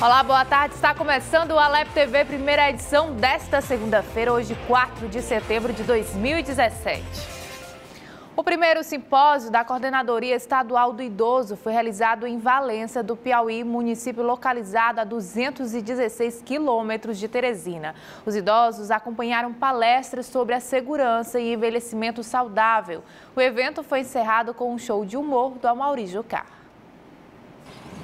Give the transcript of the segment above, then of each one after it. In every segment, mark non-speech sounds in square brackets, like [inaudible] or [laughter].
Olá, boa tarde. Está começando o Alep TV, primeira edição desta segunda-feira, hoje 4 de setembro de 2017. O primeiro simpósio da Coordenadoria Estadual do Idoso foi realizado em Valença, do Piauí, município localizado a 216 quilômetros de Teresina. Os idosos acompanharam palestras sobre a segurança e envelhecimento saudável. O evento foi encerrado com um show de humor do Amaury Jucá.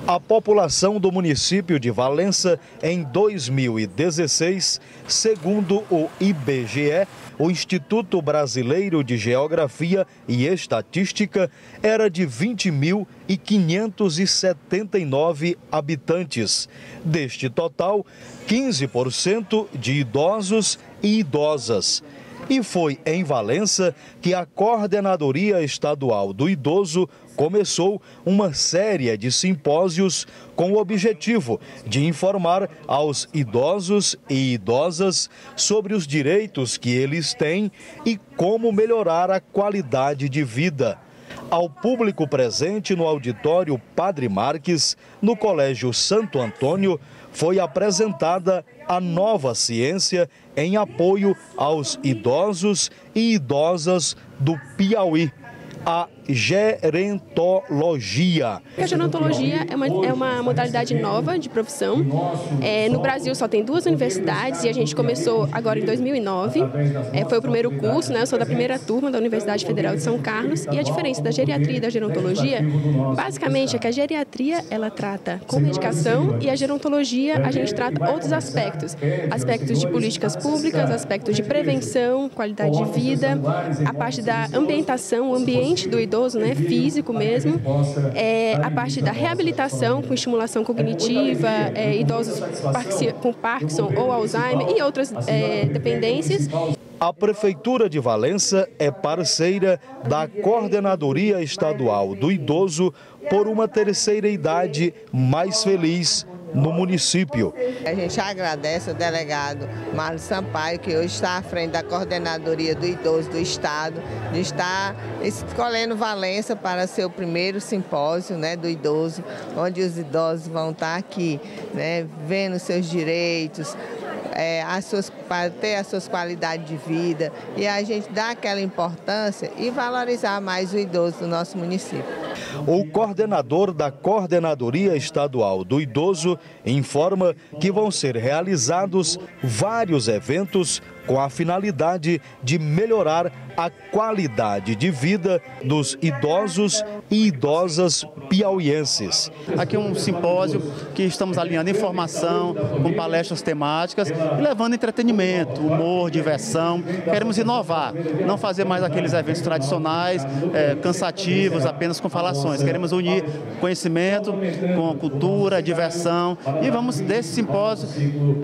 A população do município de Valença em 2016, segundo o IBGE, o Instituto Brasileiro de Geografia e Estatística, era de 20.579 habitantes. Deste total, 15% de idosos e idosas. E foi em Valença que a Coordenadoria Estadual do Idoso começou uma série de simpósios com o objetivo de informar aos idosos e idosas sobre os direitos que eles têm e como melhorar a qualidade de vida. Ao público presente no auditório Padre Marques, no Colégio Santo Antônio, foi apresentada a nova ciência em apoio aos idosos e idosas do Piauí a gerontologia. A gerontologia é uma, é uma modalidade nova de profissão. É, no Brasil só tem duas universidades e a gente começou agora em 2009. É, foi o primeiro curso, né? Eu sou da primeira turma da Universidade Federal de São Carlos e a diferença da geriatria e da gerontologia, basicamente, é que a geriatria ela trata com medicação e a gerontologia a gente trata outros aspectos, aspectos de políticas públicas, aspectos de prevenção, qualidade de vida, a parte da ambientação, o ambiente do idoso, né? Físico mesmo, é, a parte da reabilitação com estimulação cognitiva, é, idosos com Parkinson ou Alzheimer e outras é, dependências. A Prefeitura de Valença é parceira da Coordenadoria Estadual do Idoso por uma terceira idade mais feliz no município. A gente agradece ao delegado Marlos Sampaio, que hoje está à frente da Coordenadoria do Idoso do Estado, de estar escolhendo Valença para ser o primeiro simpósio né, do idoso, onde os idosos vão estar aqui, né, vendo seus direitos, é, as suas, para ter as suas qualidades de vida e a gente dar aquela importância e valorizar mais o idoso do nosso município. O coordenador da Coordenadoria Estadual do Idoso informa que vão ser realizados vários eventos com a finalidade de melhorar a qualidade de vida dos idosos e idosas piauienses. Aqui é um simpósio que estamos alinhando informação com palestras temáticas e levando entretenimento, humor, diversão. Queremos inovar, não fazer mais aqueles eventos tradicionais, é, cansativos, apenas com falações. Queremos unir conhecimento com cultura, diversão e vamos desse simpósio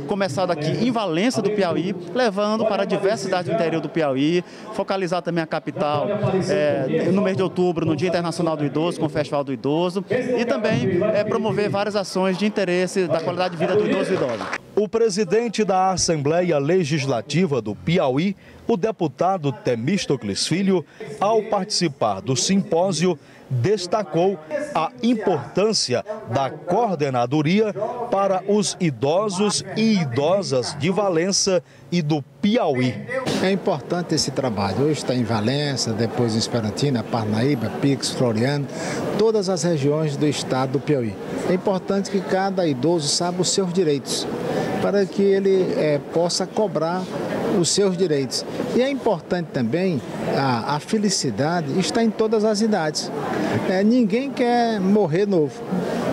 começado aqui em Valença do Piauí, levando para diversas cidades do interior do Piauí, focalizar também a capital é, no mês de outubro, no Dia Internacional do Idoso, com o Festival do Idoso, e também é, promover várias ações de interesse da qualidade de vida do idoso e idosa. O presidente da Assembleia Legislativa do Piauí, o deputado Temístocles Filho, ao participar do simpósio, destacou a importância da coordenadoria para os idosos e idosas de Valença e do Piauí. É importante esse trabalho. Hoje está em Valença, depois em Esperantina, Parnaíba, Pix, Floriano, todas as regiões do estado do Piauí. É importante que cada idoso saiba os seus direitos, para que ele é, possa cobrar os seus direitos. E é importante também a, a felicidade está em todas as idades. É, ninguém quer morrer novo.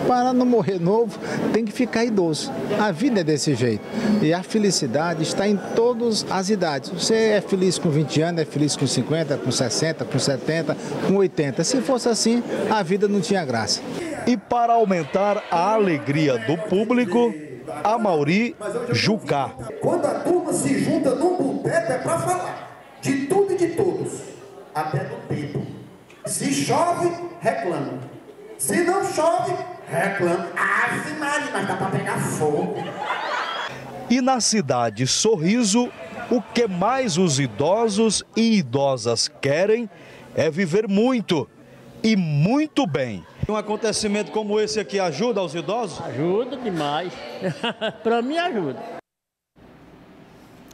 Para não morrer novo, tem que ficar idoso. A vida é desse jeito. E a felicidade está em todas as idades. Você é feliz com 20 anos, é feliz com 50, com 60, com 70, com 80. Se fosse assim, a vida não tinha graça. E para aumentar a alegria do público, a Mauri Jucá. Quando a turma se junta num boteco é para falar de tudo e de todos, até do tempo. Se chove, reclama. Se não chove, reclama. Ave Maria, mas dá para pegar fogo. E na cidade Sorriso, o que mais os idosos e idosas querem é viver muito e muito bem. Um acontecimento como esse aqui ajuda aos idosos? Ajuda demais. [laughs] Para mim ajuda.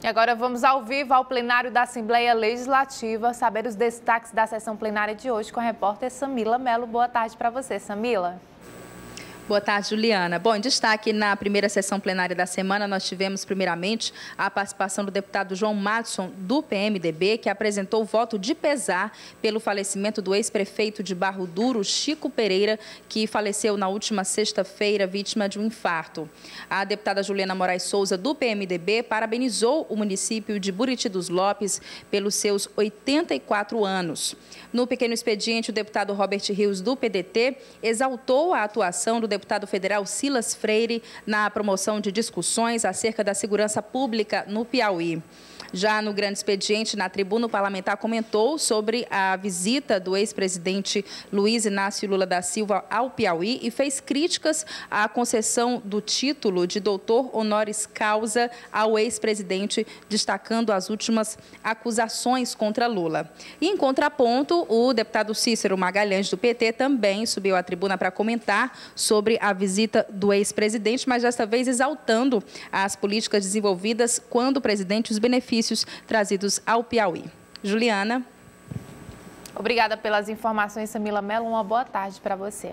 E agora vamos ao vivo ao plenário da Assembleia Legislativa saber os destaques da sessão plenária de hoje com a repórter Samila Melo. Boa tarde para você, Samila. Boa tarde, Juliana. Bom, em destaque na primeira sessão plenária da semana, nós tivemos, primeiramente, a participação do deputado João Matson, do PMDB, que apresentou o voto de pesar pelo falecimento do ex-prefeito de Barro Duro, Chico Pereira, que faleceu na última sexta-feira, vítima de um infarto. A deputada Juliana Moraes Souza, do PMDB, parabenizou o município de Buriti dos Lopes pelos seus 84 anos. No pequeno expediente, o deputado Robert Rios, do PDT, exaltou a atuação do deputado federal Silas Freire na promoção de discussões acerca da segurança pública no Piauí. Já no grande expediente, na tribuna, o parlamentar comentou sobre a visita do ex-presidente Luiz Inácio Lula da Silva ao Piauí e fez críticas à concessão do título de doutor honoris causa ao ex-presidente, destacando as últimas acusações contra Lula. E, em contraponto, o deputado Cícero Magalhães, do PT, também subiu à tribuna para comentar sobre a visita do ex-presidente, mas desta vez exaltando as políticas desenvolvidas quando presidente os benefícios benefícios trazidos ao Piauí. Juliana. Obrigada pelas informações, Samila Mello. Uma boa tarde para você.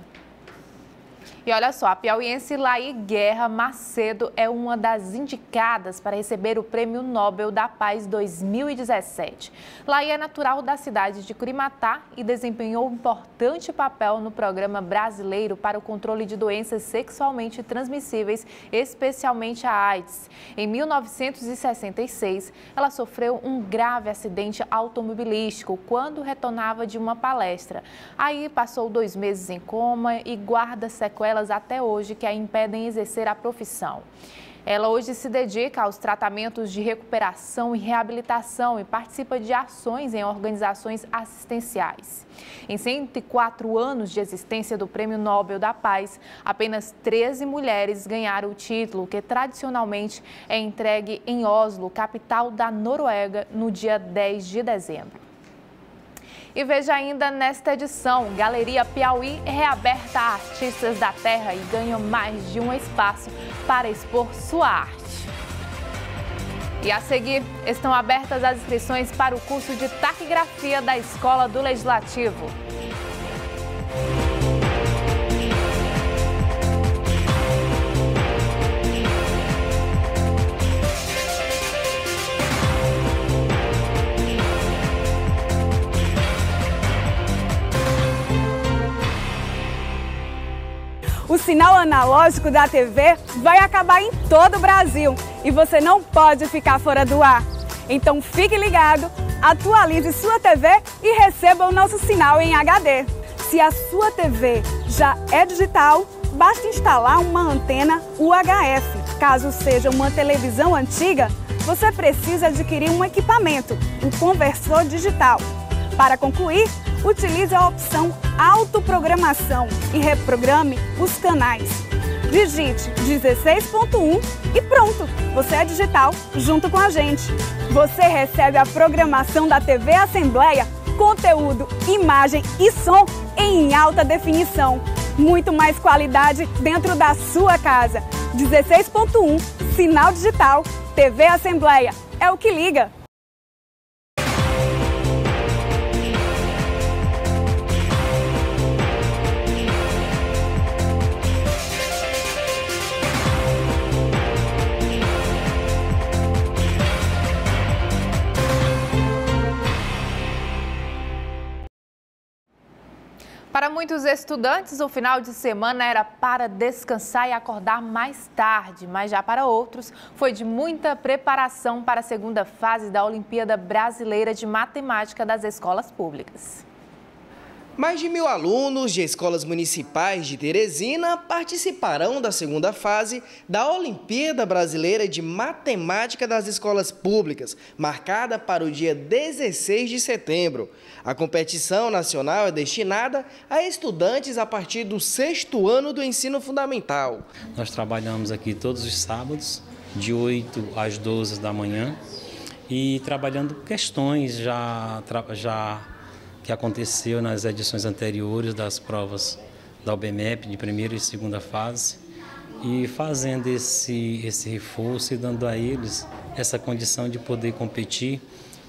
E olha só, a piauiense Laí Guerra Macedo é uma das indicadas para receber o Prêmio Nobel da Paz 2017. Laí é natural da cidade de Curimatá e desempenhou um importante papel no Programa Brasileiro para o Controle de Doenças Sexualmente Transmissíveis, especialmente a AIDS. Em 1966, ela sofreu um grave acidente automobilístico quando retornava de uma palestra. Aí passou dois meses em coma e guarda sequelas elas até hoje que a impedem exercer a profissão. Ela hoje se dedica aos tratamentos de recuperação e reabilitação e participa de ações em organizações assistenciais. Em 104 anos de existência do Prêmio Nobel da Paz, apenas 13 mulheres ganharam o título, que tradicionalmente é entregue em Oslo, capital da Noruega, no dia 10 de dezembro. E veja ainda nesta edição, Galeria Piauí reaberta a artistas da terra e ganha mais de um espaço para expor sua arte. E a seguir, estão abertas as inscrições para o curso de taquigrafia da Escola do Legislativo. O sinal analógico da TV vai acabar em todo o Brasil e você não pode ficar fora do ar. Então fique ligado, atualize sua TV e receba o nosso sinal em HD. Se a sua TV já é digital, basta instalar uma antena UHF. Caso seja uma televisão antiga, você precisa adquirir um equipamento, um conversor digital. Para concluir, utilize a opção Autoprogramação e reprograme os canais. Digite 16.1 e pronto! Você é digital junto com a gente. Você recebe a programação da TV Assembleia, conteúdo, imagem e som em alta definição. Muito mais qualidade dentro da sua casa. 16.1, sinal digital, TV Assembleia. É o que liga. Muitos estudantes, o final de semana era para descansar e acordar mais tarde, mas já para outros foi de muita preparação para a segunda fase da Olimpíada Brasileira de Matemática das Escolas Públicas. Mais de mil alunos de escolas municipais de Teresina participarão da segunda fase da Olimpíada Brasileira de Matemática das Escolas Públicas, marcada para o dia 16 de setembro. A competição nacional é destinada a estudantes a partir do sexto ano do ensino fundamental. Nós trabalhamos aqui todos os sábados, de 8 às 12 da manhã, e trabalhando questões já, já que aconteceu nas edições anteriores das provas da OBMEP de primeira e segunda fase e fazendo esse, esse reforço e dando a eles essa condição de poder competir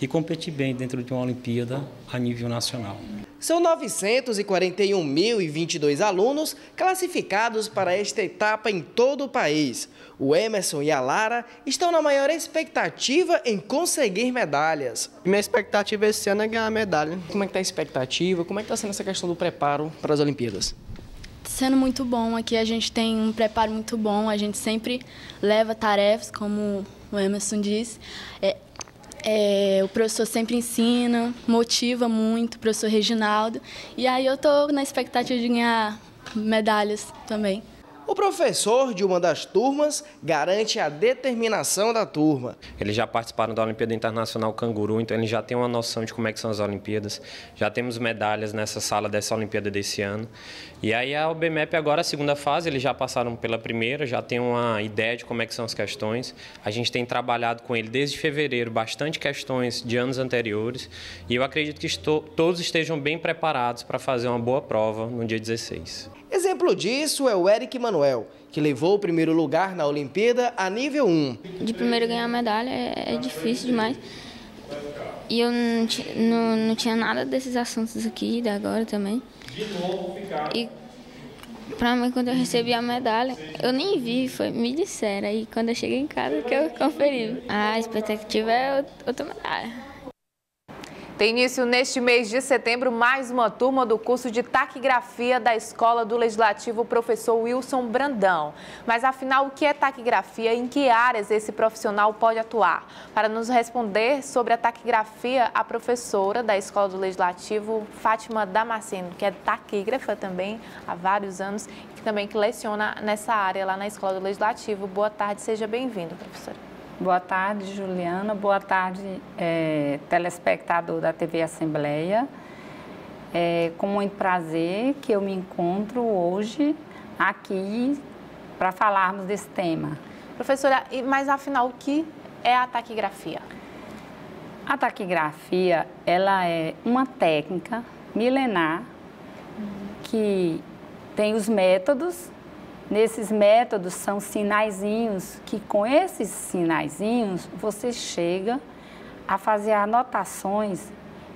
e competir bem dentro de uma Olimpíada a nível nacional. São 941.022 alunos classificados para esta etapa em todo o país. O Emerson e a Lara estão na maior expectativa em conseguir medalhas. Minha expectativa esse ano é ganhar a medalha. Como é que está a expectativa? Como é que está sendo essa questão do preparo para as Olimpíadas? Sendo muito bom, aqui a gente tem um preparo muito bom, a gente sempre leva tarefas, como o Emerson disse. É, é, o professor sempre ensina, motiva muito, o professor Reginaldo. E aí eu estou na expectativa de ganhar medalhas também. O professor de uma das turmas garante a determinação da turma. Eles já participaram da Olimpíada Internacional Canguru, então eles já têm uma noção de como é que são as Olimpíadas. Já temos medalhas nessa sala dessa Olimpíada desse ano. E aí a OBMEP agora, a segunda fase, eles já passaram pela primeira, já tem uma ideia de como é que são as questões. A gente tem trabalhado com ele desde fevereiro, bastante questões de anos anteriores. E eu acredito que estou, todos estejam bem preparados para fazer uma boa prova no dia 16. Exemplo disso é o Eric Manuel, que levou o primeiro lugar na Olimpíada a nível 1. De primeiro ganhar medalha é, é difícil demais. E eu não, não, não tinha nada desses assuntos aqui, da agora também. E pra mim, quando eu recebi a medalha, eu nem vi, foi, me disseram. Aí quando eu cheguei em casa que eu conferi. A expectativa é outra medalha. Tem início neste mês de setembro mais uma turma do curso de taquigrafia da Escola do Legislativo Professor Wilson Brandão. Mas afinal, o que é taquigrafia e em que áreas esse profissional pode atuar? Para nos responder sobre a taquigrafia, a professora da Escola do Legislativo, Fátima Damasceno, que é taquígrafa também há vários anos e também que leciona nessa área lá na Escola do Legislativo. Boa tarde, seja bem-vindo, professora. Boa tarde, Juliana. Boa tarde, é, telespectador da TV Assembleia. É com muito prazer que eu me encontro hoje aqui para falarmos desse tema. Professora, mas afinal, o que é a taquigrafia? A taquigrafia, ela é uma técnica milenar que tem os métodos Nesses métodos são sinaizinhos que com esses sinaizinhos você chega a fazer anotações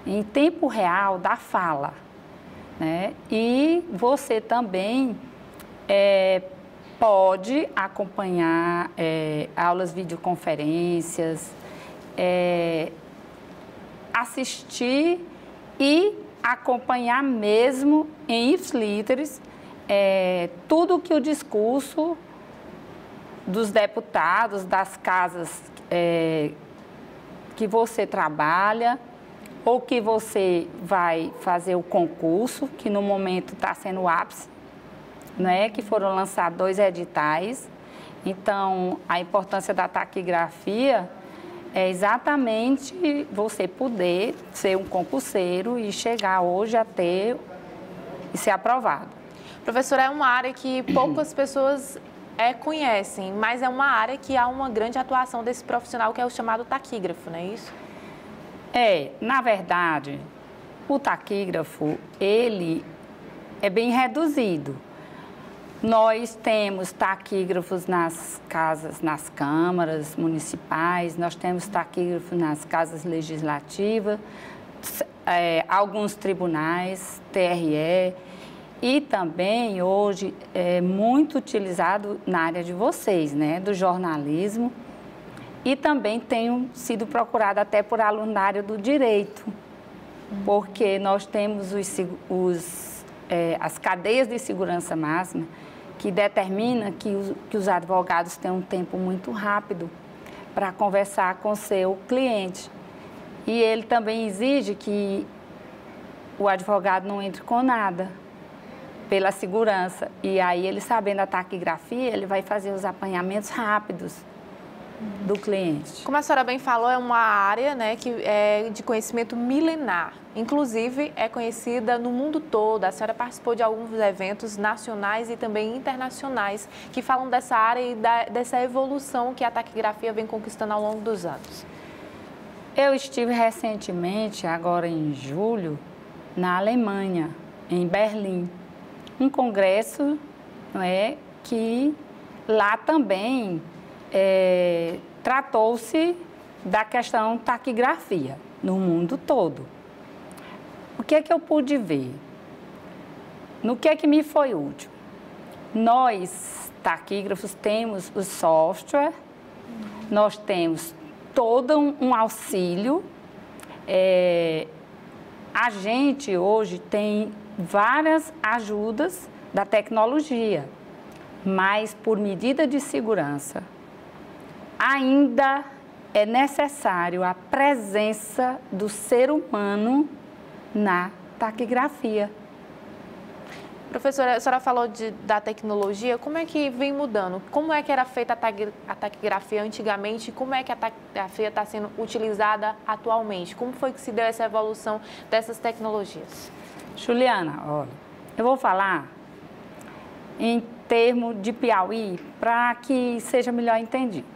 em tempo real da fala. Né? E você também é, pode acompanhar é, aulas videoconferências, é, assistir e acompanhar mesmo em ipsiliteres é, tudo que o discurso dos deputados, das casas é, que você trabalha, ou que você vai fazer o concurso, que no momento está sendo o ápice, né, que foram lançados dois editais. Então, a importância da taquigrafia é exatamente você poder ser um concurseiro e chegar hoje a ter e ser aprovado. Professora, é uma área que poucas pessoas é, conhecem, mas é uma área que há uma grande atuação desse profissional que é o chamado taquígrafo, não é isso? É, na verdade, o taquígrafo, ele é bem reduzido. Nós temos taquígrafos nas casas, nas câmaras municipais, nós temos taquígrafos nas casas legislativas, é, alguns tribunais, TRE, e também hoje é muito utilizado na área de vocês, né, do jornalismo, e também tenho sido procurada até por alunário do direito, porque nós temos os, os, é, as cadeias de segurança máxima que determina que os, que os advogados têm um tempo muito rápido para conversar com seu cliente. E ele também exige que o advogado não entre com nada, pela segurança. E aí, ele sabendo a taquigrafia, ele vai fazer os apanhamentos rápidos do cliente. Como a senhora bem falou, é uma área né, que é de conhecimento milenar. Inclusive, é conhecida no mundo todo. A senhora participou de alguns eventos nacionais e também internacionais que falam dessa área e da, dessa evolução que a taquigrafia vem conquistando ao longo dos anos. Eu estive recentemente, agora em julho, na Alemanha, em Berlim. Um congresso não é, que lá também é, tratou-se da questão taquigrafia no mundo todo. O que é que eu pude ver? No que é que me foi útil? Nós, taquígrafos, temos o software, nós temos todo um, auxílio. É, a gente hoje tem várias ajudas da tecnologia, mas por medida de segurança, ainda é necessário a presença do ser humano na taquigrafia. Professora, a senhora falou de, da tecnologia, como é que vem mudando? Como é que era feita a taquigrafia antigamente? Como é que a taquigrafia está sendo utilizada atualmente? Como foi que se deu essa evolução dessas tecnologias? Juliana, olha, eu vou falar em termo de Piauí para que seja melhor entendido.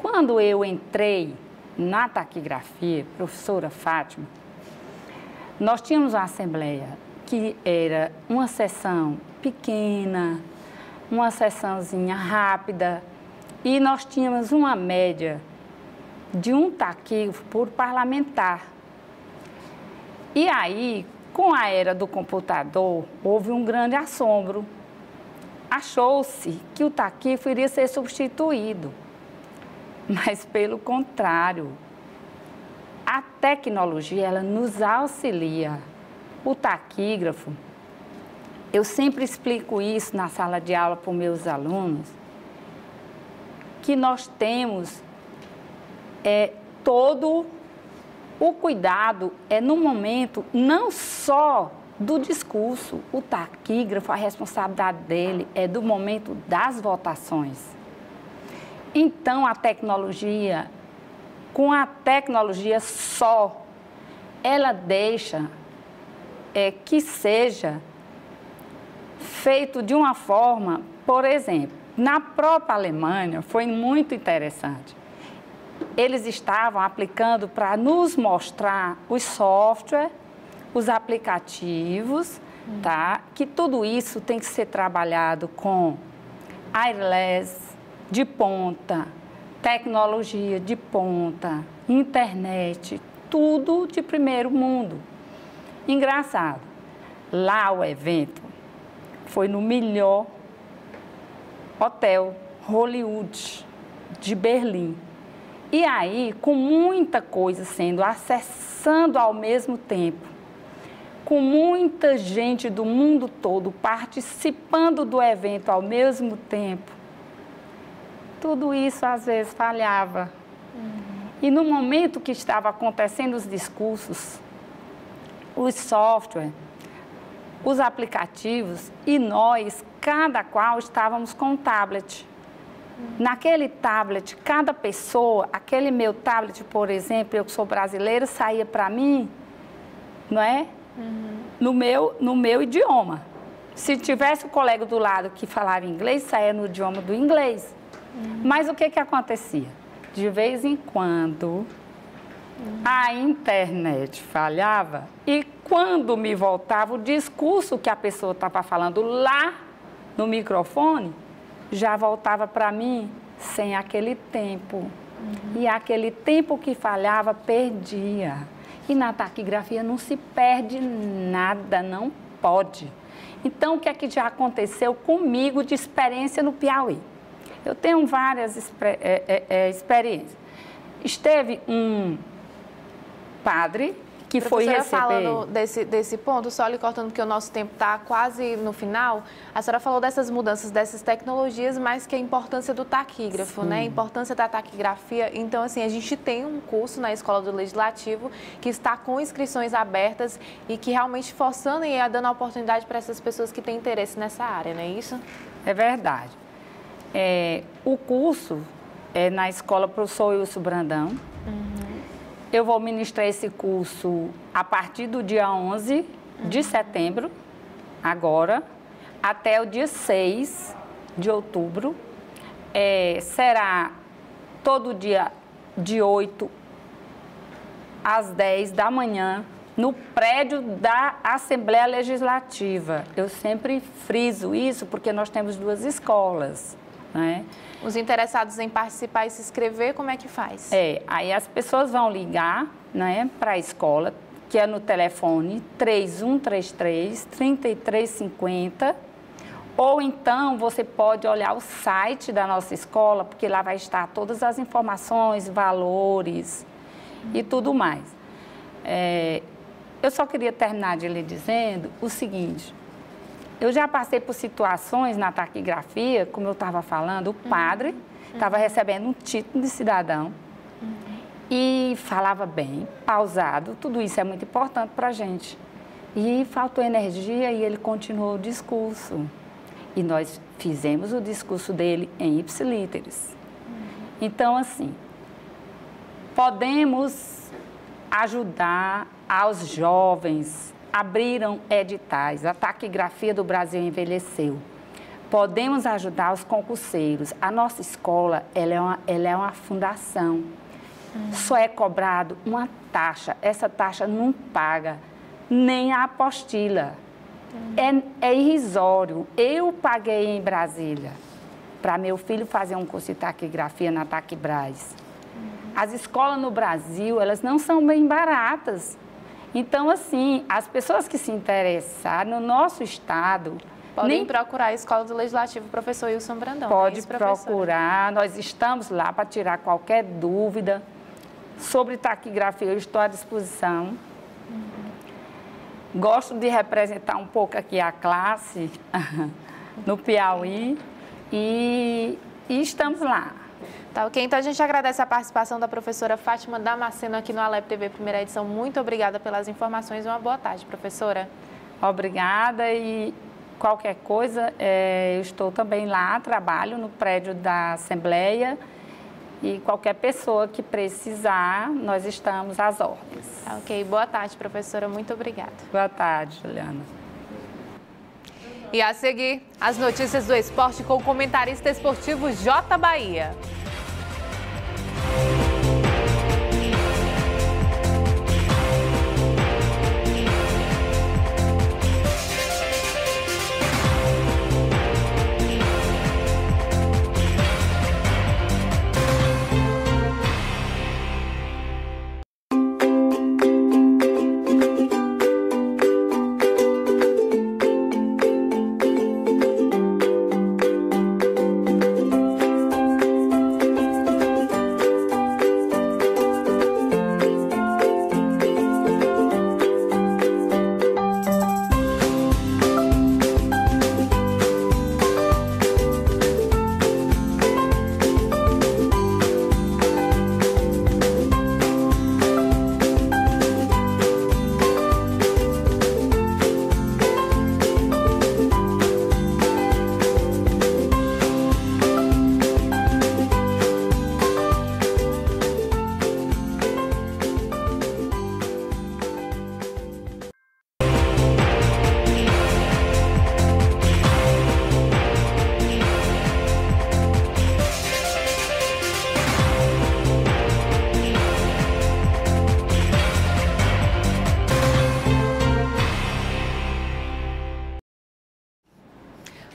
Quando eu entrei na taquigrafia, professora Fátima, nós tínhamos uma assembleia que era uma sessão pequena, uma sessãozinha rápida, e nós tínhamos uma média de um taquígrafo por parlamentar. E aí, com a era do computador, houve um grande assombro. Achou-se que o taquígrafo iria ser substituído, mas pelo contrário, a tecnologia, ela nos auxilia. O taquígrafo, eu sempre explico isso na sala de aula para os meus alunos, que nós temos é, todo o cuidado é no momento não só do discurso, o taquígrafo, a responsabilidade dele é do momento das votações. Então a tecnologia com a tecnologia só, ela deixa é, que seja feito de uma forma, por exemplo, na própria Alemanha foi muito interessante. Eles estavam aplicando para nos mostrar os softwares, os aplicativos, tá? Que tudo isso tem que ser trabalhado com wireless de ponta, tecnologia de ponta, internet, tudo de primeiro mundo. Engraçado, lá o evento foi no melhor hotel Hollywood de Berlim. E aí, com muita coisa sendo acessando ao mesmo tempo, com muita gente do mundo todo participando do evento ao mesmo tempo, tudo isso às vezes falhava. Uhum. E no momento que estava acontecendo os discursos, os softwares, os aplicativos e nós, cada qual estávamos com um tablet. Naquele tablet, cada pessoa, aquele meu tablet, por exemplo, eu que sou brasileira, saía para mim, não é? Uhum. No, meu, no meu idioma. Se tivesse o um colega do lado que falava inglês, saía no idioma do inglês. Mas o que, que acontecia? De vez em quando, a internet falhava e quando me voltava o discurso que a pessoa estava falando lá no microfone, já voltava para mim sem aquele tempo. Uhum. E aquele tempo que falhava, perdia. E na taquigrafia não se perde nada, não pode. Então, o que é que já aconteceu comigo de experiência no Piauí? Eu tenho várias é, é, é, experiências. Esteve um padre que foi receber... falando desse, desse ponto, só lhe cortando porque o nosso tempo está quase no final, a senhora falou dessas mudanças, dessas tecnologias, mas que a importância do taquígrafo, Sim. né? A importância da taquigrafia. Então, assim, a gente tem um curso na Escola do Legislativo que está com inscrições abertas e que realmente forçando e dando a oportunidade para essas pessoas que têm interesse nessa área, não é isso? É verdade. É, o curso é na escola Professor Wilson Brandão. Uhum. Eu vou ministrar esse curso a partir do dia 11 uhum. de setembro, agora, até o dia 6 de outubro. É, será todo dia de 8 às 10 da manhã, no prédio da Assembleia Legislativa. Eu sempre friso isso porque nós temos duas escolas. Né? Os interessados em participar e se inscrever, como é que faz? É, aí as pessoas vão ligar né, para a escola, que é no telefone 3133 3350, ou então você pode olhar o site da nossa escola, porque lá vai estar todas as informações, valores e tudo mais. É, eu só queria terminar de lhe dizendo o seguinte: eu já passei por situações na taquigrafia, como eu estava falando, o padre estava uhum. recebendo um título de cidadão uhum. e falava bem, pausado, tudo isso é muito importante para a gente. E faltou energia e ele continuou o discurso. E nós fizemos o discurso dele em ipsilíteres. Uhum. Então, assim, podemos ajudar aos jovens, abriram editais, a taquigrafia do Brasil envelheceu. Podemos ajudar os concurseiros. A nossa escola, ela é uma, ela é uma fundação. Hum. Só é cobrado uma taxa. Essa taxa não paga nem a apostila. É, é irrisório. Eu paguei em Brasília para meu filho fazer um curso de taquigrafia na Taquibras. As escolas no Brasil, elas não são bem baratas. Então, assim, as pessoas que se interessarem no nosso estado. Podem nem... procurar a Escola do Legislativo, professor Wilson Brandão. Pode é isso, procurar, nós estamos lá para tirar qualquer dúvida sobre taquigrafia, eu estou à disposição. Uhum. Gosto de representar um pouco aqui a classe [laughs] no Piauí e, e estamos lá. Tá ok, então a gente agradece a participação da professora Fátima Damasceno aqui no Alep TV Primeira Edição. Muito obrigada pelas informações. Uma boa tarde, professora. Obrigada e qualquer coisa, é, eu estou também lá, trabalho no prédio da Assembleia e qualquer pessoa que precisar, nós estamos às ordens. Tá ok, boa tarde, professora. Muito obrigada. Boa tarde, Juliana. E a seguir, as notícias do esporte com o comentarista esportivo J. Bahia.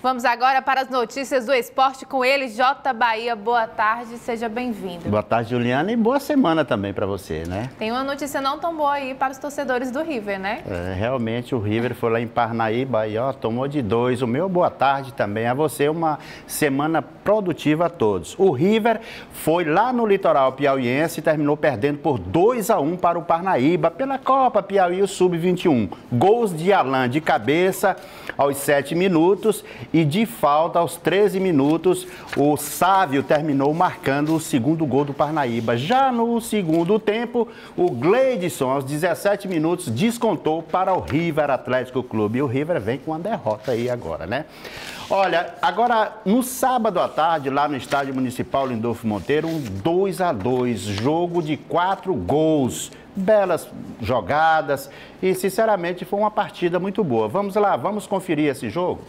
Vamos agora para as notícias do esporte com ele, J. Bahia. Boa tarde, seja bem-vindo. Boa tarde, Juliana, e boa semana também para você, né? Tem uma notícia não tão boa aí para os torcedores do River, né? É, realmente o River foi lá em Parnaíba e ó, tomou de dois. O meu boa tarde também a você, uma semana produtiva a todos. O River foi lá no litoral piauiense e terminou perdendo por 2 a 1 para o Parnaíba pela Copa Piauí Sub-21. Gols de Alain de cabeça aos 7 minutos e de falta aos 13 minutos, o Sávio terminou marcando o segundo gol do Parnaíba. Já no segundo tempo, o Gleidson, aos 17 minutos, descontou para o River Atlético Clube. E o River vem com uma derrota aí agora, né? Olha, agora no sábado à tarde, lá no Estádio Municipal Lindolfo Monteiro, um 2 a 2 jogo de quatro gols belas jogadas e, sinceramente, foi uma partida muito boa. Vamos lá, vamos conferir esse jogo?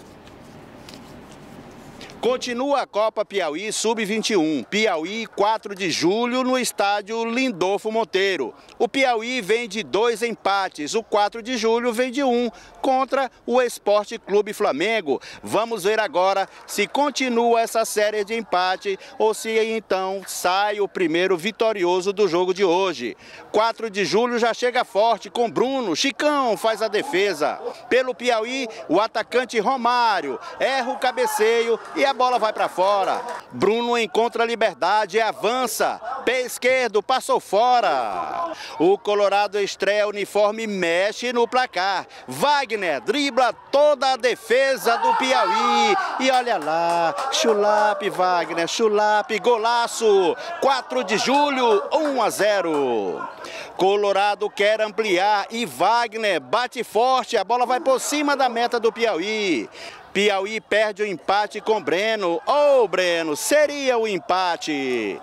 Continua a Copa Piauí Sub-21. Piauí, 4 de julho, no estádio Lindolfo Monteiro. O Piauí vem de dois empates. O 4 de julho vem de um contra o Esporte Clube Flamengo. Vamos ver agora se continua essa série de empate ou se então sai o primeiro vitorioso do jogo de hoje. 4 de julho já chega forte com Bruno. Chicão faz a defesa. Pelo Piauí, o atacante Romário erra o cabeceio e a bola vai para fora. Bruno encontra liberdade e avança. Pé esquerdo, passou fora. O Colorado estreia uniforme e mexe no placar. Wagner dribla toda a defesa do Piauí. E olha lá, chulape Wagner, chulape, golaço. 4 de julho, 1 a 0. Colorado quer ampliar e Wagner bate forte, a bola vai por cima da meta do Piauí. Piauí perde o empate com Breno. Ô, oh, Breno, seria o empate.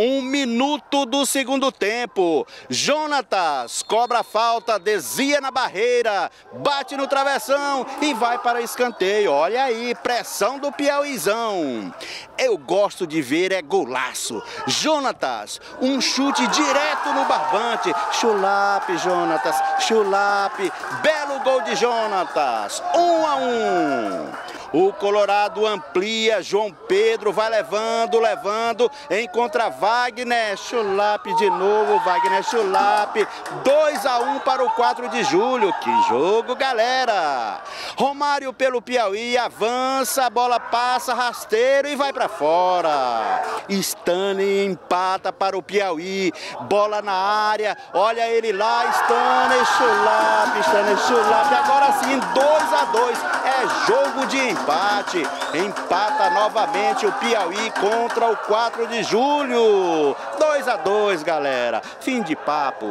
Um minuto do segundo tempo. Jonatas cobra a falta, desvia na barreira, bate no travessão e vai para escanteio. Olha aí, pressão do Piauizão. Eu gosto de ver é golaço. Jonatas, um chute direto no barbante. Chulape, Jonatas, chulape. Belo gol de Jonatas. Um a um. O Colorado amplia, João Pedro vai levando, levando, encontra Wagner, Chulap de novo, Wagner Chulap, 2 a 1 para o 4 de julho. Que jogo, galera! Romário pelo Piauí, avança, a bola passa rasteiro e vai para fora. Stanley empata para o Piauí, bola na área, olha ele lá, Stanley Chulap, Stanley Chulap, agora sim 2 a 2 é jogo de empate. Empata novamente o Piauí contra o 4 de julho. 2 a 2, galera. Fim de papo.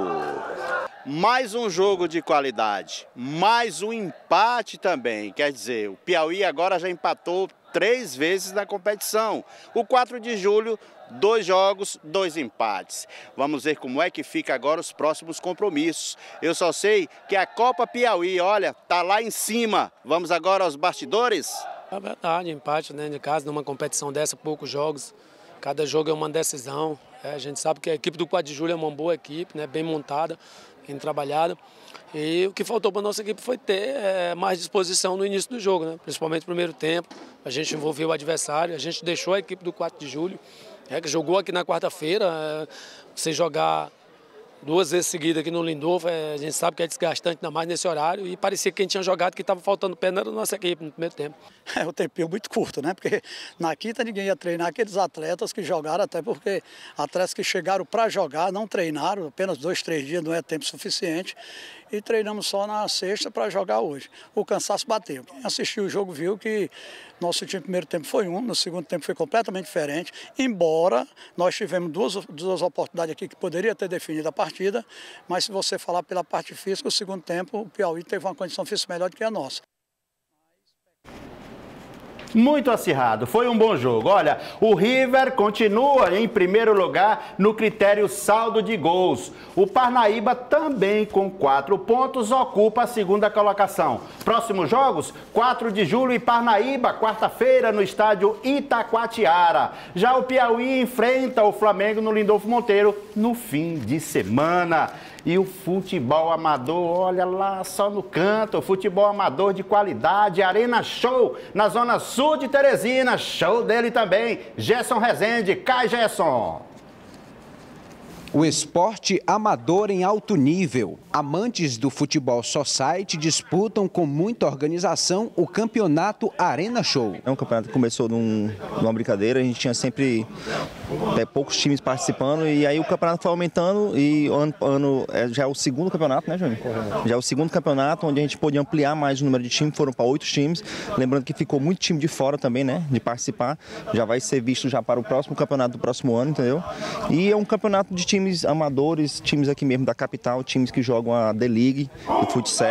Mais um jogo de qualidade, mais um empate também. Quer dizer, o Piauí agora já empatou três vezes na competição. O 4 de julho, dois jogos, dois empates. Vamos ver como é que fica agora os próximos compromissos. Eu só sei que a Copa Piauí, olha, tá lá em cima. Vamos agora aos bastidores? É verdade, empate né, de casa, numa competição dessa, poucos jogos. Cada jogo é uma decisão. É, a gente sabe que a equipe do 4 de julho é uma boa equipe, né, bem montada, bem trabalhada. E o que faltou para a nossa equipe foi ter é, mais disposição no início do jogo, né? principalmente no primeiro tempo. A gente envolveu o adversário, a gente deixou a equipe do 4 de julho, é, que jogou aqui na quarta-feira. É, você jogar duas vezes seguidas aqui no Lindolfo, é, a gente sabe que é desgastante, ainda mais nesse horário, e parecia que quem tinha jogado que estava faltando era a nossa equipe no primeiro tempo. É um tempinho muito curto, né? Porque na quinta ninguém ia treinar aqueles atletas que jogaram, até porque atletas que chegaram para jogar não treinaram, apenas dois, três dias não é tempo suficiente e treinamos só na sexta para jogar hoje. O cansaço bateu. Quem assistiu o jogo viu que nosso time primeiro tempo foi um, no segundo tempo foi completamente diferente, embora nós tivemos duas, duas oportunidades aqui que poderia ter definido a partida, mas se você falar pela parte física, o segundo tempo o Piauí teve uma condição física melhor do que a nossa muito acirrado. Foi um bom jogo. Olha, o River continua em primeiro lugar no critério saldo de gols. O Parnaíba também com quatro pontos ocupa a segunda colocação. Próximos jogos, 4 de julho em Parnaíba, quarta-feira no estádio Itacoatiara. Já o Piauí enfrenta o Flamengo no Lindolfo Monteiro no fim de semana. E o futebol amador, olha lá, só no canto, futebol amador de qualidade, Arena Show, na zona sul de Teresina, show dele também, Gerson Rezende, cai Gerson! O esporte amador em alto nível. Amantes do futebol society disputam com muita organização o campeonato Arena Show. É um campeonato que começou num, numa brincadeira, a gente tinha sempre é, poucos times participando e aí o campeonato foi aumentando e ano, ano é, já é o segundo campeonato, né, Júnior? Já é o segundo campeonato onde a gente pôde ampliar mais o número de times, foram para oito times. Lembrando que ficou muito time de fora também, né, de participar. Já vai ser visto já para o próximo campeonato do próximo ano, entendeu? E é um campeonato de times times amadores, times aqui mesmo da capital, times que jogam a D-League, o Futsal.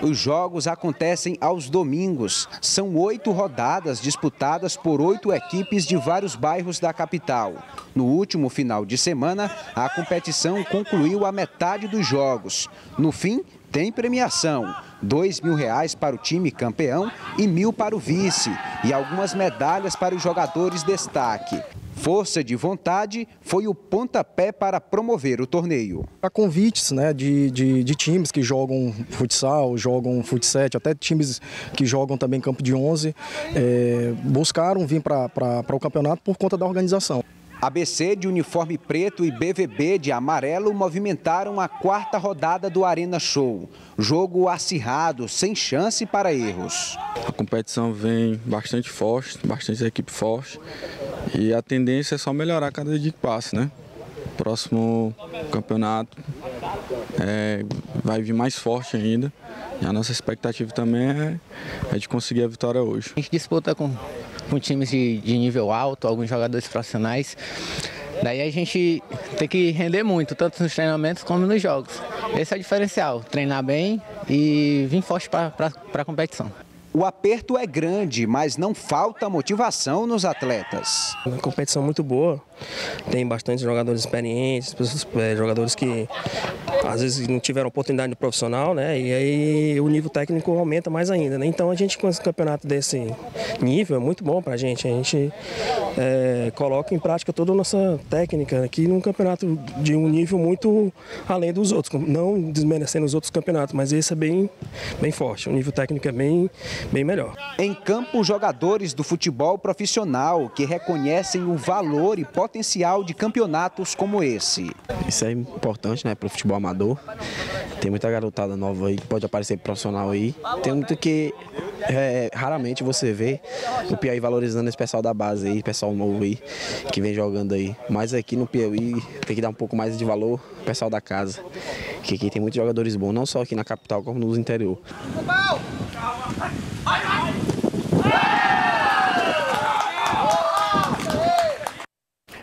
Os jogos acontecem aos domingos. São oito rodadas disputadas por oito equipes de vários bairros da capital. No último final de semana, a competição concluiu a metade dos jogos. No fim, tem premiação: dois mil reais para o time campeão e mil para o vice. e algumas medalhas para os jogadores destaque. Força de vontade foi o pontapé para promover o torneio. Há convites né, de, de, de, times que jogam futsal, jogam futsal, até times que jogam também campo de 11, é, buscaram vir para o campeonato por conta da organização. ABC de uniforme preto e BVB de amarelo movimentaram a quarta rodada do Arena Show. Jogo acirrado, sem chance para erros. A competição vem bastante forte, bastante equipe forte. E a tendência é só melhorar cada dia que passa, né? Próximo campeonato é, vai vir mais forte ainda. E a nossa expectativa também é, é de conseguir a vitória hoje. A gente disputa com com times de, de nível alto, alguns jogadores profissionais. Daí a gente tem que render muito, tanto nos treinamentos como nos jogos. Esse é o diferencial, treinar bem e vir forte para a competição. O aperto é grande, mas não falta motivação nos atletas. Uma competição muito boa, tem bastante jogadores experientes, é, jogadores que às vezes não tiveram oportunidade no profissional, né? E aí o nível técnico aumenta mais ainda, né? Então a gente com esse campeonato desse nível é muito bom pra gente. A gente é, coloca em prática toda a nossa técnica aqui num campeonato de um nível muito além dos outros, não desmerecendo os outros campeonatos, mas esse é bem, bem forte. O nível técnico é bem, bem melhor. Em campo, jogadores do futebol profissional que reconhecem o valor e potencial de campeonatos como esse. Isso é importante, né, para o futebol amador. Tem muita garotada nova aí que pode aparecer profissional aí. Tem muito que é, raramente você vê o Piauí valorizando esse pessoal da base aí, pessoal novo aí, que vem jogando aí. Mas aqui no Piauí tem que dar um pouco mais de valor ao pessoal da casa. Que aqui tem muitos jogadores bons, não só aqui na capital, como no interior.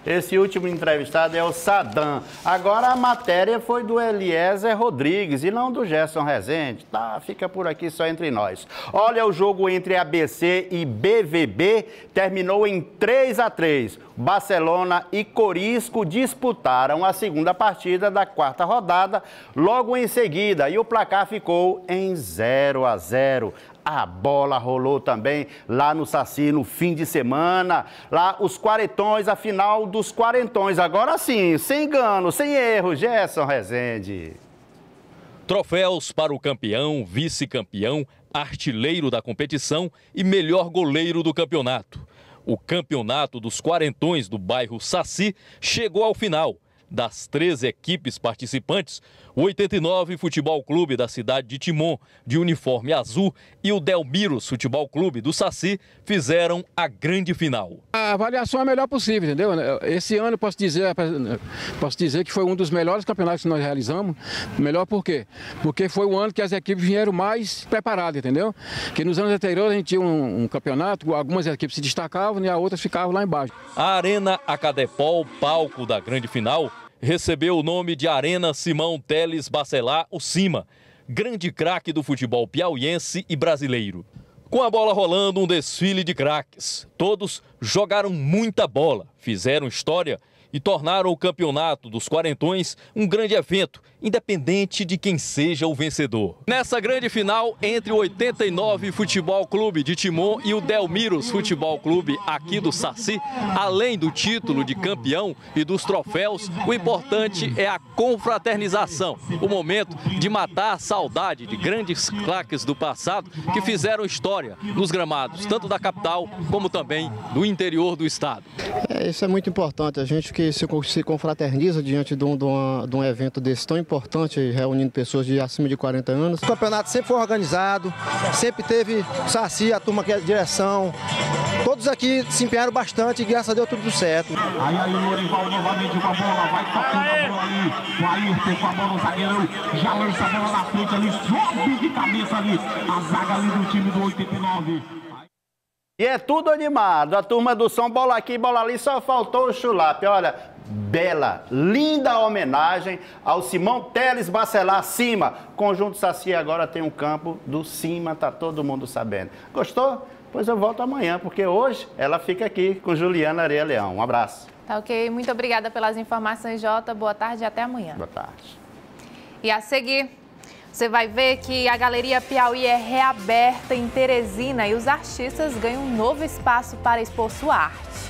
Esse último entrevistado é o Sadam. Agora a matéria foi do Eliezer Rodrigues e não do Gerson Rezende. Tá, fica por aqui só entre nós. Olha, o jogo entre ABC e BVB terminou em 3 a 3. Barcelona e Corisco disputaram a segunda partida da quarta rodada logo em seguida e o placar ficou em 0 a 0. A bola rolou também lá no Saci no fim de semana. Lá os quarentões, a final dos quarentões. Agora sim, sem engano, sem erro, Gerson Rezende. Troféus para o campeão, vice-campeão, artilheiro da competição e melhor goleiro do campeonato. O campeonato dos quarentões do bairro Saci chegou ao final. Das 13 equipes participantes, o 89 Futebol Clube da cidade de Timon, de uniforme azul, e o Delmiros Futebol Clube do Saci fizeram a grande final. A avaliação é a melhor possível, entendeu? Esse ano posso dizer, posso dizer que foi um dos melhores campeonatos que nós realizamos. Melhor por quê? Porque foi o ano que as equipes vieram mais preparadas, entendeu? Que nos anos anteriores a gente tinha um, um campeonato, algumas equipes se destacavam e as outras ficavam lá embaixo. A Arena Acadepol, palco da grande final, recebeu o nome de Arena Simão Teles Bacelar, o Cima, grande craque do futebol piauiense e brasileiro. Com a bola rolando, um desfile de craques. Todos jogaram muita bola, fizeram história e tornaram o campeonato dos quarentões um grande evento, independente de quem seja o vencedor. Nessa grande final entre o 89 Futebol Clube de Timon e o Delmiros Futebol Clube aqui do Saci, além do título de campeão e dos troféus, o importante é a confraternização, o momento de matar a saudade de grandes claques do passado que fizeram história nos gramados, tanto da capital como também do interior do estado. É, isso é muito importante, a gente que se, se confraterniza diante de um, de, uma, de um evento desse tão importante, reunindo pessoas de acima de 40 anos. O campeonato sempre foi organizado, sempre teve o Saci, a turma que é a direção. Todos aqui se empenharam bastante e graças a Deus tudo certo. Aí aí o Lorival novamente com a bola, vai tocando a bola ali. O Ayrton com a bola no zagueirão, já lança a bola na frente ali, sobe de cabeça ali. A zaga ali do time do 89. E é tudo animado. A turma do som, bola aqui, bola ali, só faltou o chulape. Olha, bela, linda homenagem ao Simão Teles Bacelar Cima. Conjunto Saci agora tem um campo do Cima, tá todo mundo sabendo. Gostou? Pois eu volto amanhã, porque hoje ela fica aqui com Juliana Areia Leão. Um abraço. Tá ok. Muito obrigada pelas informações, Jota. Boa tarde e até amanhã. Boa tarde. E a seguir, Você vai ver que a Galeria Piauí é reaberta em Teresina e os artistas ganham um novo espaço para expor sua arte.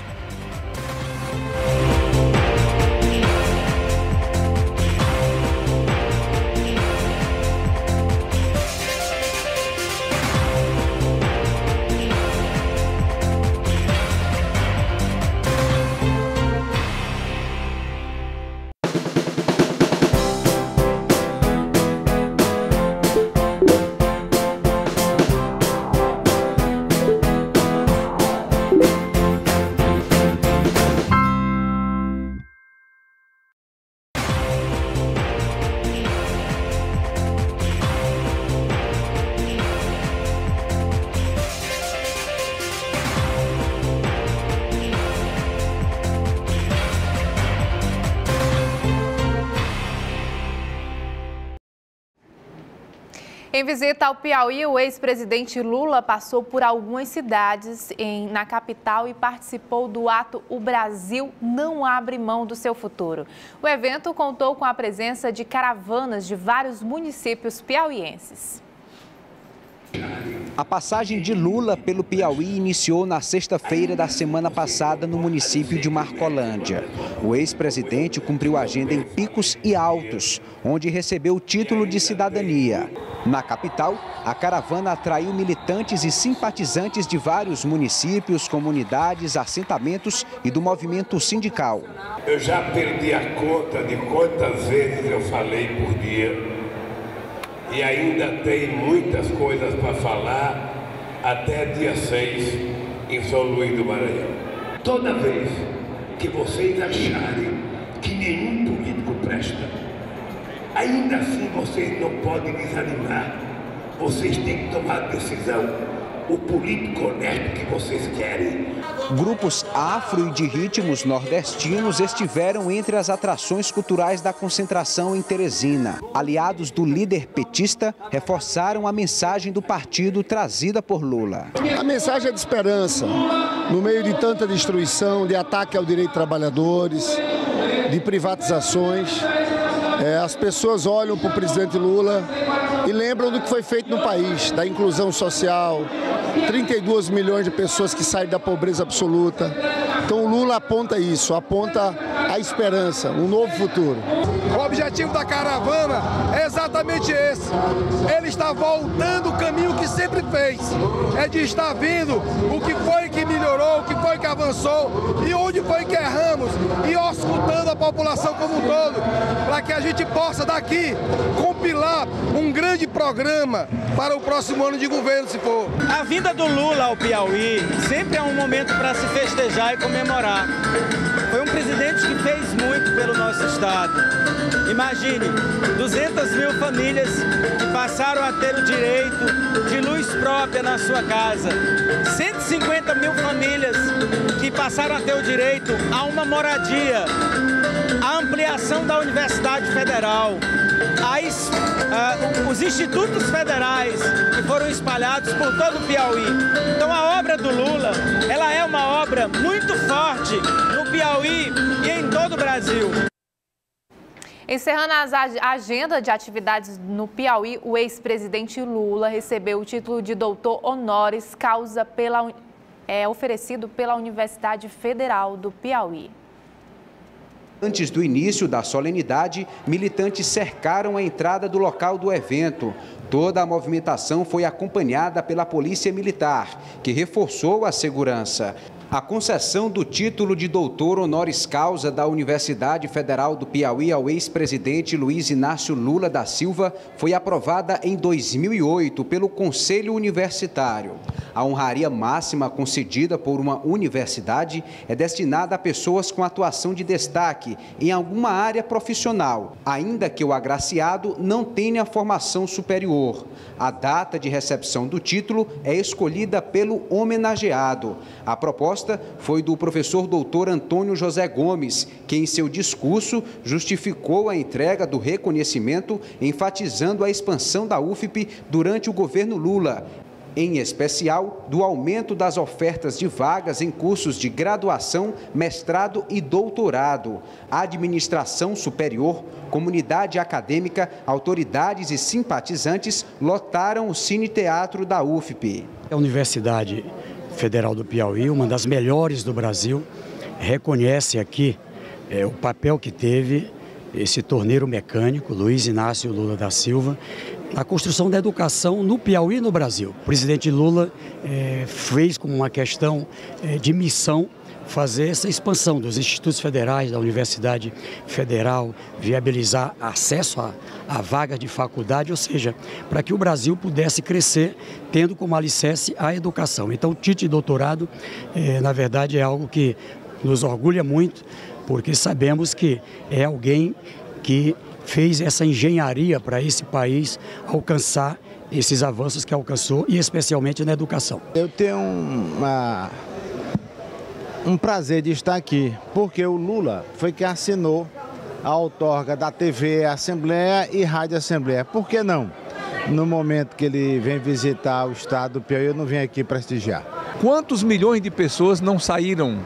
Em visita ao Piauí, o ex-presidente Lula passou por algumas cidades em, na capital e participou do ato O Brasil não abre mão do seu futuro. O evento contou com a presença de caravanas de vários municípios piauienses. A passagem de Lula pelo Piauí iniciou na sexta-feira da semana passada no município de Marcolândia. O ex-presidente cumpriu a agenda em Picos e Altos, onde recebeu o título de cidadania. Na capital, a caravana atraiu militantes e simpatizantes de vários municípios, comunidades, assentamentos e do movimento sindical. Eu já perdi a conta de quantas vezes eu falei por dia e ainda tem muitas coisas para falar até dia 6 em São Luís do Maranhão. Toda vez que vocês acharem que nenhum político presta, ainda assim vocês não podem desanimar. Vocês têm que tomar a decisão o político honesto que vocês querem. Grupos afro e de ritmos nordestinos estiveram entre as atrações culturais da concentração em Teresina. Aliados do líder petista reforçaram a mensagem do partido trazida por Lula. A mensagem é de esperança, no meio de tanta destruição, de ataque ao direito de trabalhadores, de privatizações. É, as pessoas olham para o presidente Lula e lembram do que foi feito no país, da inclusão social, 32 milhões de pessoas que saem da pobreza absoluta. Então o Lula aponta isso, aponta a esperança, um novo futuro. O objetivo da caravana é exatamente esse. Ele está voltando o caminho que sempre fez. É de estar vendo o que foi que melhorou, o que foi que avançou e onde foi que erramos e escutando a população como um todo, para que a gente possa daqui compilar um grande programa para o próximo ano de governo, se for. A vinda do Lula ao Piauí sempre é um momento para se festejar e comemorar. Foi um presidente que fez muito pelo nosso estado. Imagine, 200 mil famílias que passaram a ter o direito de luz própria na sua casa. 150 mil famílias que passaram a ter o direito a uma moradia. A ampliação da Universidade Federal. As, uh, os institutos federais que foram espalhados por todo o Piauí. Então a obra do Lula, ela é uma obra muito forte no Piauí e em todo o Brasil. Encerrando a agenda de atividades no Piauí, o ex-presidente Lula recebeu o título de doutor honoris causa pela, é, oferecido pela Universidade Federal do Piauí. Antes do início da solenidade, militantes cercaram a entrada do local do evento. Toda a movimentação foi acompanhada pela Polícia Militar, que reforçou a segurança. A concessão do título de doutor honoris causa da Universidade Federal do Piauí ao ex-presidente Luiz Inácio Lula da Silva foi aprovada em 2008 pelo Conselho Universitário. A honraria máxima concedida por uma universidade é destinada a pessoas com atuação de destaque em alguma área profissional, ainda que o agraciado não tenha formação superior. A data de recepção do título é escolhida pelo homenageado. A proposta foi do professor doutor Antônio José Gomes, que em seu discurso justificou a entrega do reconhecimento, enfatizando a expansão da UFP durante o governo Lula em especial do aumento das ofertas de vagas em cursos de graduação, mestrado e doutorado, administração superior, comunidade acadêmica, autoridades e simpatizantes lotaram o Cine Teatro da UFP. A Universidade Federal do Piauí, uma das melhores do Brasil, reconhece aqui é, o papel que teve esse torneiro mecânico, Luiz Inácio Lula da Silva, na construção da educação no Piauí e no Brasil. O presidente Lula é, fez como uma questão é, de missão fazer essa expansão dos institutos federais, da Universidade Federal, viabilizar acesso a, a vagas de faculdade, ou seja, para que o Brasil pudesse crescer tendo como alicerce a educação. Então, o título de doutorado, é, na verdade, é algo que nos orgulha muito, porque sabemos que é alguém que fez essa engenharia para esse país alcançar esses avanços que alcançou e especialmente na educação. Eu tenho uma, um prazer de estar aqui, porque o Lula foi quem assinou a outorga da TV Assembleia e Rádio Assembleia. Por que não? No momento que ele vem visitar o estado do Piauí, eu não venho aqui prestigiar. Quantos milhões de pessoas não saíram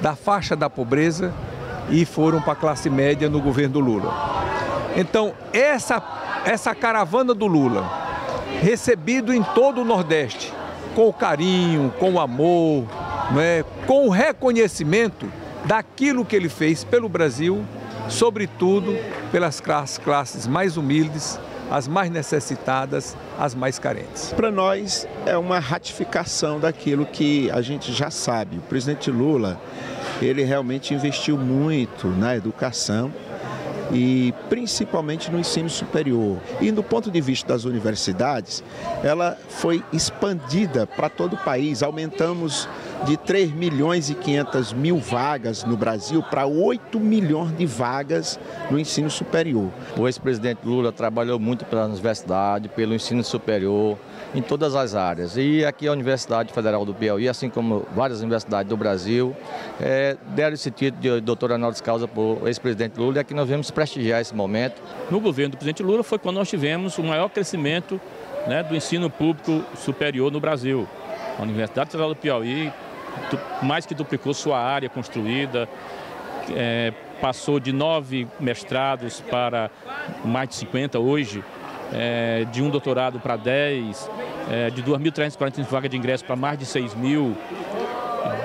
da faixa da pobreza e foram para a classe média no governo do Lula. Então, essa, essa caravana do Lula, recebido em todo o Nordeste, com carinho, com amor, né, com o reconhecimento daquilo que ele fez pelo Brasil, sobretudo pelas classes mais humildes, as mais necessitadas, as mais carentes. Para nós é uma ratificação daquilo que a gente já sabe. O presidente Lula, ele realmente investiu muito na educação e principalmente no ensino superior. E do ponto de vista das universidades, ela foi expandida para todo o país. Aumentamos de 3 milhões e 500 mil vagas no Brasil para 8 milhões de vagas no ensino superior. O ex-presidente Lula trabalhou muito pela universidade, pelo ensino superior, em todas as áreas. E aqui a Universidade Federal do Piauí, assim como várias universidades do Brasil, é, deram esse título de doutor honoris causa para o ex-presidente Lula e aqui nós vamos prestigiar esse momento. No governo do presidente Lula foi quando nós tivemos o maior crescimento né, do ensino público superior no Brasil. A Universidade Federal do Piauí mais que duplicou sua área construída, é, passou de nove mestrados para mais de 50 hoje, é, de um doutorado para 10, é, de 2.345 vagas de ingresso para mais de 6 mil,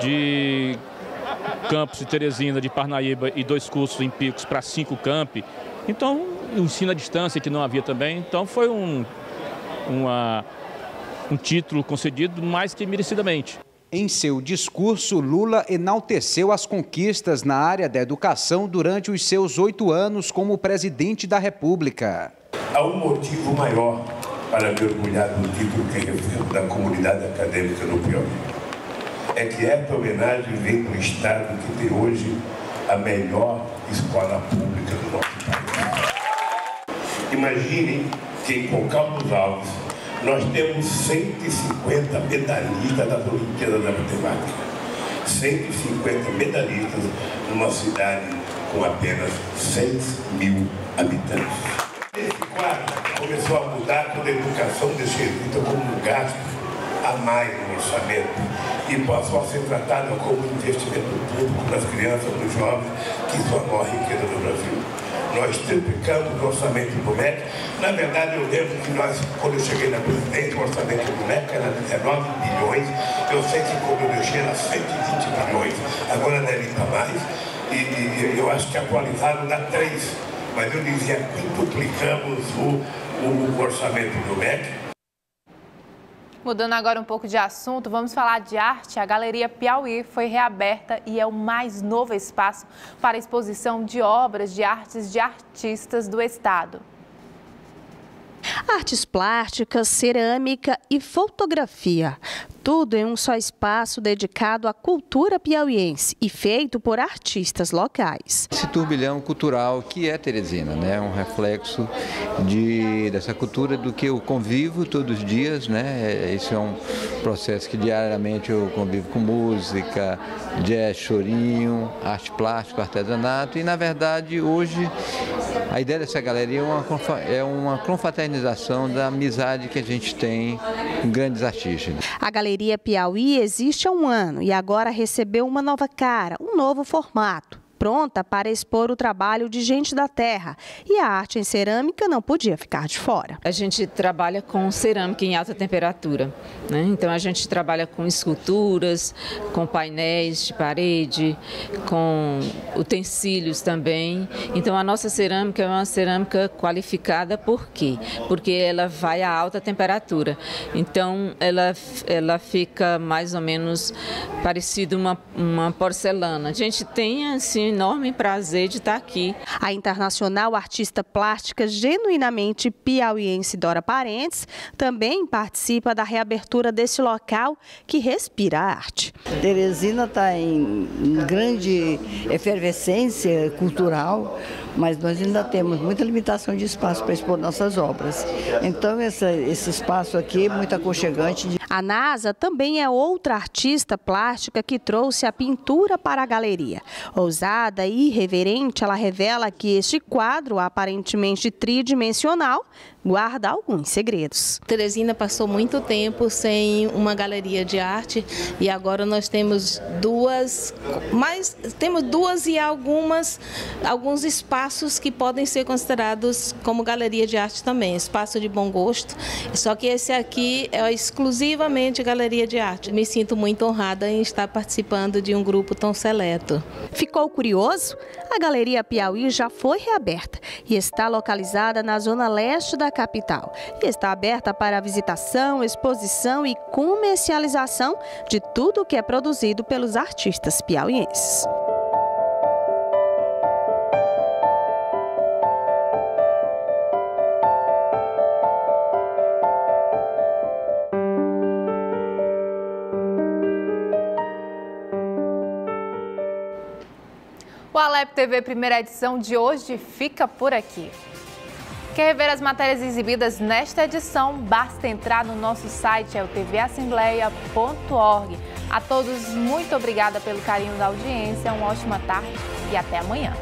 de campos de Teresina, de Parnaíba e dois cursos em Picos para cinco campi. Então, o ensino à distância que não havia também. Então, foi um, uma, um título concedido mais que merecidamente. Em seu discurso, Lula enalteceu as conquistas na área da educação durante os seus oito anos como presidente da República. Há um motivo maior para me orgulhar do título que recebo da comunidade acadêmica no Piauí. É que esta homenagem vem do Estado que tem hoje a melhor escola pública do nosso país. Imaginem que em Cocal dos Alves nós temos 150 medalhistas das Olimpíadas da Matemática. 150 medalhistas numa cidade com apenas 6 mil habitantes. Esse quadro começou a mudar quando a educação deixou como um gasto a mais no orçamento e passou a ser tratada como um investimento público para as crianças, para os jovens, que são a maior riqueza do Brasil nós triplicamos o orçamento do MEC. Na verdade, eu lembro que nós, quando eu cheguei na presidência, o orçamento do MEC era 19 bilhões. Eu sei que quando eu deixei era 120 bilhões. Agora deve estar mais. E, e, eu acho que atualizado dá 3. Mas eu dizia, quintuplicamos o, o orçamento do MEC Mudando agora um pouco de assunto, vamos falar de arte. A Galeria Piauí foi reaberta e é o mais novo espaço para exposição de obras de artes de artistas do estado. Artes plásticas, cerâmica e fotografia. Tudo em um só espaço dedicado à cultura piauiense e feito por artistas locais. Esse turbilhão cultural que é Teresina, né? um reflexo de, dessa cultura do que eu convivo todos os dias. Né? Esse é um processo que diariamente eu convivo com música, jazz, chorinho, arte plástica, artesanato e na verdade hoje a ideia dessa galeria é uma, é uma confraternização da amizade que a gente tem com grandes artistas. A Galeria Piauí existe há um ano e agora recebeu uma nova cara, um novo formato pronta para expor o trabalho de gente da terra. E a arte em cerâmica não podia ficar de fora. A gente trabalha com cerâmica em alta temperatura. Né? Então a gente trabalha com esculturas, com painéis de parede, com utensílios também. Então a nossa cerâmica é uma cerâmica qualificada por quê? Porque ela vai a alta temperatura. Então ela, ela fica mais ou menos parecida uma, uma porcelana. A gente tem assim enorme prazer de estar aqui. A internacional artista plástica genuinamente piauiense Dora Parentes também participa da reabertura desse local que respira a arte. Teresina está em grande efervescência cultural, mas nós ainda temos muita limitação de espaço para expor nossas obras. Então, essa, esse espaço aqui é muito aconchegante. A NASA também é outra artista plástica que trouxe a pintura para a galeria. Ousada e irreverente, ela revela que este quadro, aparentemente tridimensional, guarda alguns segredos. Teresina passou muito tempo sem uma galeria de arte e agora nós temos duas, mas temos duas e algumas alguns espaços que podem ser considerados como galeria de arte também, espaço de bom gosto. Só que esse aqui é exclusivamente galeria de arte. Me sinto muito honrada em estar participando de um grupo tão seleto. Ficou curioso? A Galeria Piauí já foi reaberta e está localizada na zona leste da capital e está aberta para visitação, exposição e comercialização de tudo o que é produzido pelos artistas piauienses. O Alep TV primeira edição de hoje fica por aqui. Quer rever as matérias exibidas nesta edição? Basta entrar no nosso site, é o tvassembleia.org. A todos, muito obrigada pelo carinho da audiência, uma ótima tarde e até amanhã.